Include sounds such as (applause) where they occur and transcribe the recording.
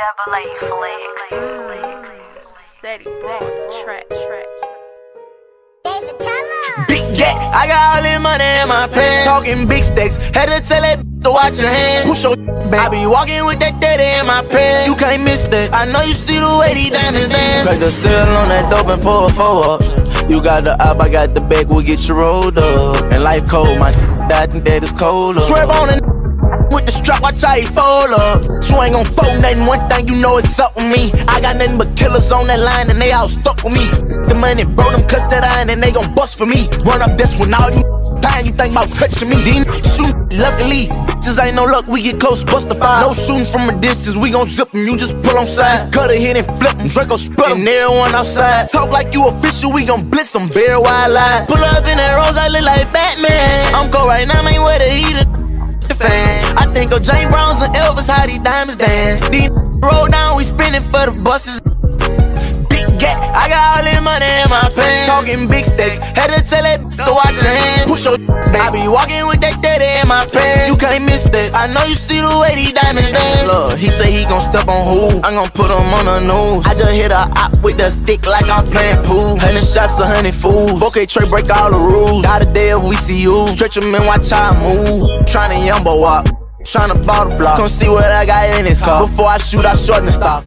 Double A flex. Steady, bro, track, track. Big get, I got all this money in my pants. Talking big stacks, had to tell that to watch your hand. Push your back. I be walking with that daddy in my pants. You can't miss that. I know you see the way these diamonds dance. Crack the seal on that dope and pull a four up. You got the up, I got the back, we'll get you rolled up. And life cold, my Think that is colder. Swear on it with the strap, watch how he fold up. So ain't gon' fold nothing, one thing you know it's up with me. I got nothing but killers on that line and they all stuck with me. The money, bro, them cuts that iron and they gon' bust for me. Run up this one, all you time you think about touching me. These shoot, luckily, just ain't no luck, we get close, bust the fire. No shooting from a distance, we gon' zip them, you just pull on sides. Cut a hit and flip them, Draco split them, everyone outside. Talk like you official, we gon' blitz them, bare wide lie. Pull up in that rose, I look like Batman. I'm go right now, man, where the heater the fan. I think of Jane Browns and Elvis, how these diamonds dance. These (laughs) roll down, we spinning for the buses. Big gap, I got all this money in my pants. Talking big stacks, had to tell that (laughs) to watch your hand. Push your (laughs) back. I be walking with that daddy my pants. You can't miss that. I know you see the way these diamonds dance. Look, he say he gon' step on who? I'm gon' put him on the news. I just hit a op with the stick like I'm playing pool. Hundred shots, a hundred fools. Okay, Trey break all the rules. Die the day if we see you. Stretch him and watch how I move. Tryna yumbo up. Tryna ball the block. Come see what I got in this car. Before I shoot, I shorten the stop.